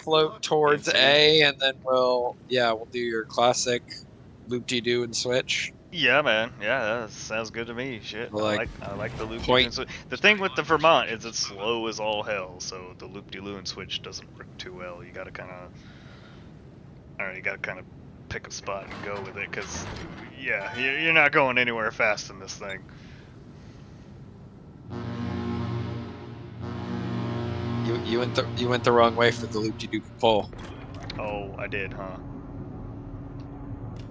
float towards A, and then we'll yeah we'll do your classic loop de doo and switch. Yeah, man. Yeah, that sounds good to me. Shit, Well, I like, like I like the loop. point- de The thing with the Vermont is it's slow as all hell, so the loop de loo and switch doesn't work too well. You gotta kind of, I don't know, you gotta kind of pick a spot and go with it, cause yeah, you're not going anywhere fast in this thing. You went the you went the wrong way for the loop de doo pull. Oh, I did, huh?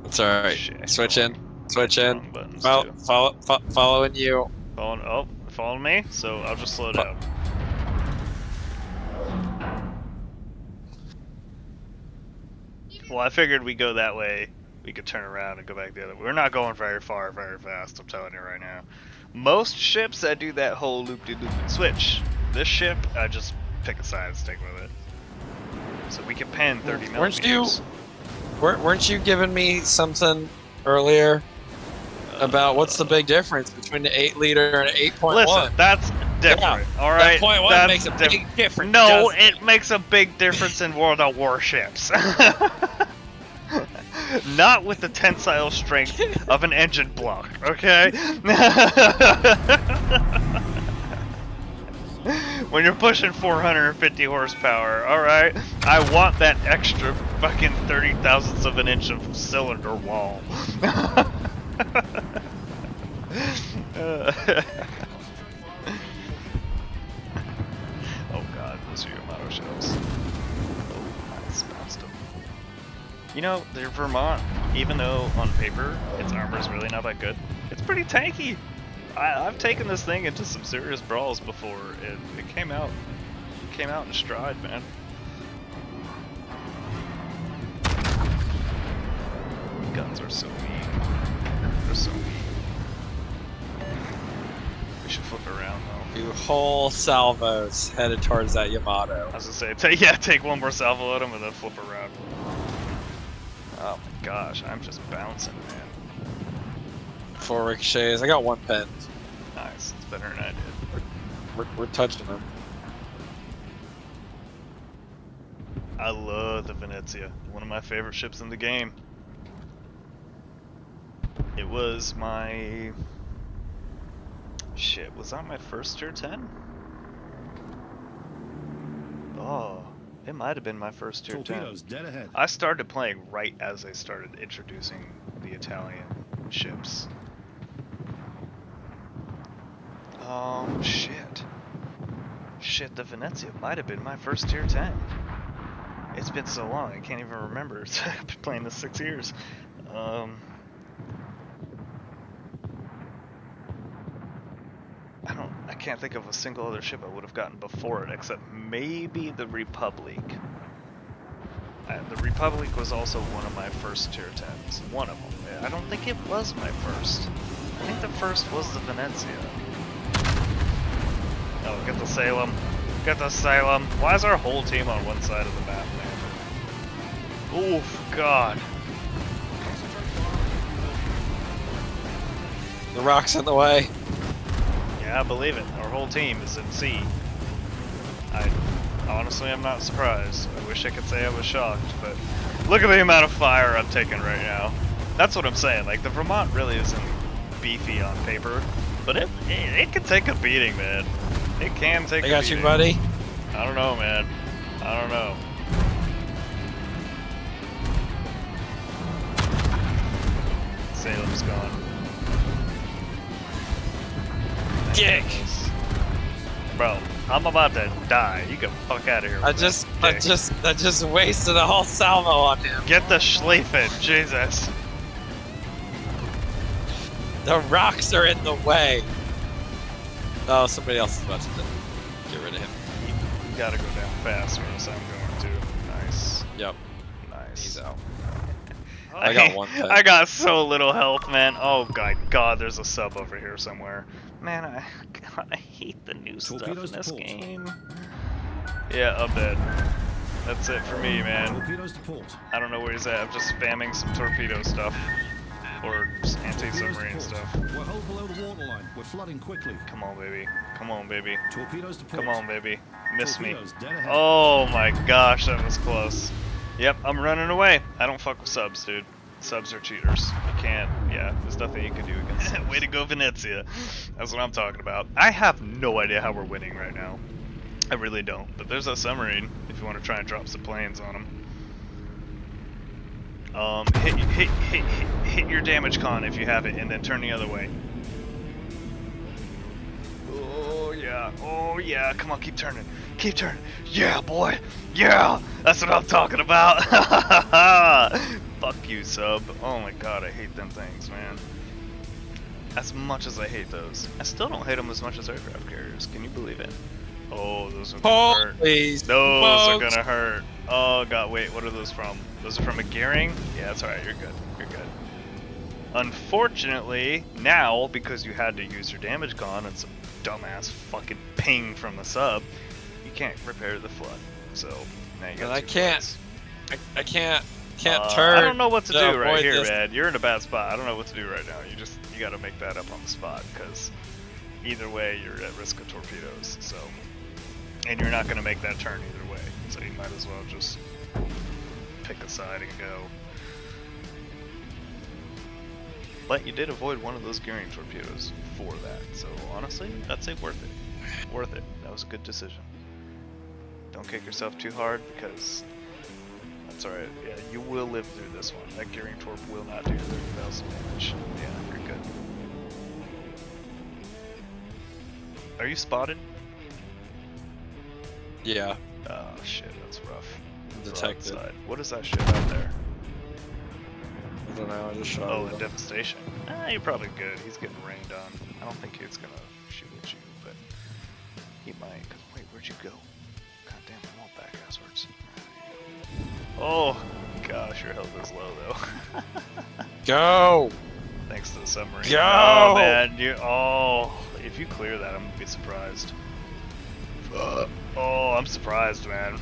It's all right. Shit. Switch in, switch in. Follow, follow, fo- following you. Following, oh, following me. So I'll just slow down. Well, I figured we go that way. We could turn around and go back the other way. We're not going very far, very fast. I'm telling you right now. Most ships, I do that whole loop-de-loop and switch. This ship, I just pick a side and stick with it. So we can pen 30 Weren't you- millimeters. Weren't, weren't you giving me something earlier uh, about what's the big difference between the eight liter and eight point Listen, that's different. all right, that point one that's makes a different. big difference. No, doesn't it makes a big difference in World of Warships. Not with the tensile strength of an engine block, okay? when you're pushing 450 horsepower, alright? I want that extra fucking 30 thousandths of an inch of cylinder wall. Oh god, those are Yamato shells. Oh, nice, bounced them. You know, their Vermont, even though on paper its armor is really not that good, it's pretty tanky. I, I've taken this thing into some serious brawls before. and it came out, it came out in stride, man. Guns are so weak. They're so weak. We should flip around though. Do whole salvos headed towards that Yamato. I was gonna say, yeah, take one more salvo at him and then flip around. Oh my gosh, I'm just bouncing, man. Four ricochets. I got one pen. Nice, it's better than I did. We're, we're touching them. I love the Venezia, one of my favorite ships in the game. It was my shit. Was that my first tier ten? Oh, it might have been my first tier ten. Torpedoes dead ahead. I started playing right as they started introducing the Italian ships. Um, shit. Shit, the Venezia might have been my first tier 10. It's been so long, I can't even remember. I've been playing this six years. Um, I don't, I can't think of a single other ship I would have gotten before it, except maybe the Republic. Uh, the Republic was also one of my first tier 10s. One of them. I don't think it was my first. I think the first was the Venezia. Oh, get the Salem. Get the Salem. Why is our whole team on one side of the map, man? Oof, God. The rock's in the way. Yeah, I believe it. Our whole team is in C. I honestly am not surprised. I wish I could say I was shocked, but look at the amount of fire I'm taking right now. That's what I'm saying. Like the Vermont really isn't beefy on paper, but it it, it can take a beating, man. It can take. I got beating. you, buddy. I don't know, man. I don't know. Salem's gone. Dick. Bro, I'm about to die. You get the fuck out of here. I just, I just, I just wasted a whole salvo on him. Get the Schlieffen, Jesus. The rocks are in the way. Oh, somebody else is about to get rid of him. You gotta go down fast, or else I'm going to. Nice. Yep, Nice. he's out. I got one pet. I got so little health, man. Oh god, God, there's a sub over here somewhere. Man, I, God, I hate the new stuff in this port. game. Yeah, I'm dead. That's it for me, man. Torpedoes to port. I don't know where he's at. I'm just spamming some torpedo stuff. Or anti-submarine stuff. We're hull below the waterline. We're flooding quickly. Come on, baby. Come on, baby. Torpedoes to port. Come on, baby. Miss me. Torpedoes dead ahead. Oh my gosh, that was close. Yep, I'm running away. I don't fuck with subs, dude. Subs are cheaters. You can't. Yeah, there's nothing you can do against them. Way to go, Venezia. That's what I'm talking about. I have no idea how we're winning right now. I really don't. But there's a submarine if you want to try and drop some planes on them. Um, hit, hit, hit, hit, hit your damage con if you have it, and then turn the other way. Oh yeah, oh yeah, come on, keep turning, keep turning. Yeah, boy, yeah, that's what I'm talking about. Fuck you, sub. Oh my god, I hate them things, man. As much as I hate those, I still don't hate them as much as aircraft carriers. Can you believe it? Oh, those are gonna hurt. Holy Those are gonna hurt. Oh god, wait, what are those from? Those are from a Gearing? Yeah, that's alright, you're good. You're good. Unfortunately, now, because you had to use your damage con and some dumbass fucking ping from the sub, you can't repair the flood. So, now you got I can't. I, I can't can't Uh, turn. I don't know what to to do right here, this. man. You're in a bad spot. I don't know what to do right now. You just you got to make that up on the spot because either way you're at risk of torpedoes. So, and you're not going to make that turn either way. So you might as well just pick a side and go. But you did avoid one of those gearing torpedoes for that. So honestly, I'd say worth it. Worth it. That was a good decision. Don't kick yourself too hard because that's alright. Yeah, you will live through this one. That gearing torp will not do 30,000 damage. Yeah, you're good. Are you spotted? Yeah, Oh shit, that's rough. Detected. Broadside. What is that shit out there? I don't know. I just shot. Oh, at the him. devastation. Ah, you're probably good. He's getting rained on. I don't think he's gonna shoot at you, but he might. Cause wait, where'd you go? God damn, I'm all back asswards. Oh gosh, your health is low though. Go. Thanks to the submarine. Go! Oh man, you. Oh, if you clear that, I'm gonna be surprised. Fuck. Oh, I'm surprised, man.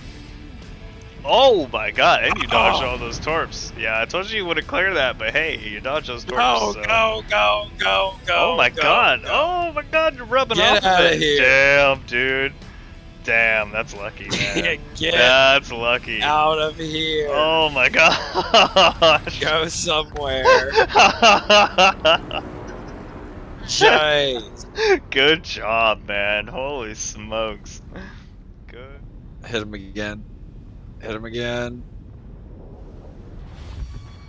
Oh my god, and you oh. dodged Oh. all those torps. Yeah, I told you you would have cleared that, but hey, you dodged those torps. Go, so- go, go, go, go. Oh my go, god! go. Oh my god, you're rubbing Get off of it. here. Damn, dude. Damn, that's lucky, man. Get that's lucky. out of here. Oh my god. Go somewhere. Jeez. Good job, man. Holy smokes. Good. Hit him again. Hit him again.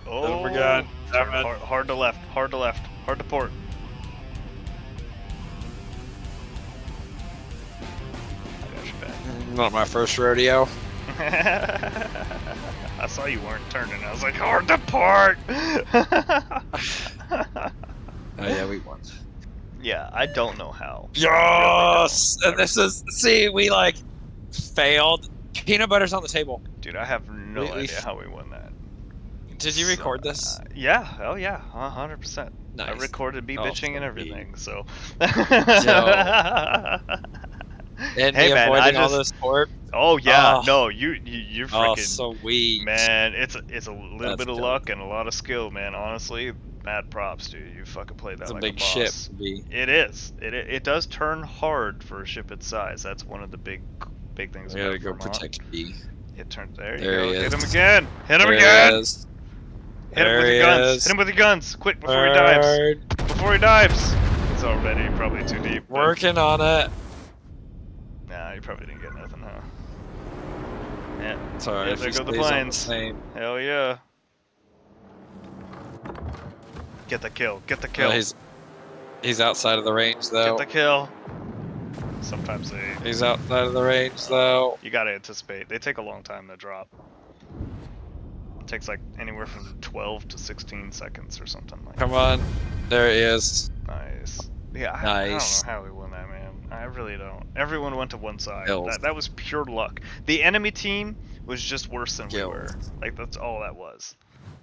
Oh, him again. Damn Turn it. Hard, hard to left, hard to left, hard to port. I got your back. Not my first rodeo. I saw you weren't turning. I was like, hard to port. Oh yeah, we won. yeah, I don't know how. Yes. Really And this is see, we like failed. Peanut butter's on the table. Dude, I have no We- idea how we won that. Did you So, record this? uh, yeah. Oh yeah. A hundred percent. I recorded me Oh, bitching and so everything. So. And Hey, man, I just- oh yeah. Oh. No, you, you you're Oh, so weak. man. It's a, it's a little That's bit of dope. luck and a lot of skill, man. Honestly, mad props, dude. You fucking played that It's a like big a boss. ship. It is. It, it it does turn hard for a ship its size. That's one of the big big things. We gotta go Vermont. protect B. It turns there. You go. Hit him again. Hit him There again. Hit him with he your guns. is. Hit him with your guns. Quick before he dives. Before he dives. It's already probably too deep. but- Working on it. Nah, you probably didn't get nothing, huh? Yeah. Sorry, Yeah, if there he go the planes. same. Hell yeah. Get the kill. Get the kill. No, he's he's outside of the range though. Get the kill. Sometimes they. He's outside of the range though. You gotta anticipate. They take a long time to drop. It takes like anywhere from 12 to 16 seconds or something like Come on. There he is. Nice. Yeah, I, I don't know how we won that, man. I really don't. Everyone went to one side. That, that was pure luck. The enemy team was just worse than we were. Like, that's all that was.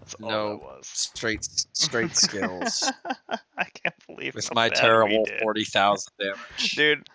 That's all No that was. straight straight skills. I can't believe With my terrible did. forty thousand damage. Dude,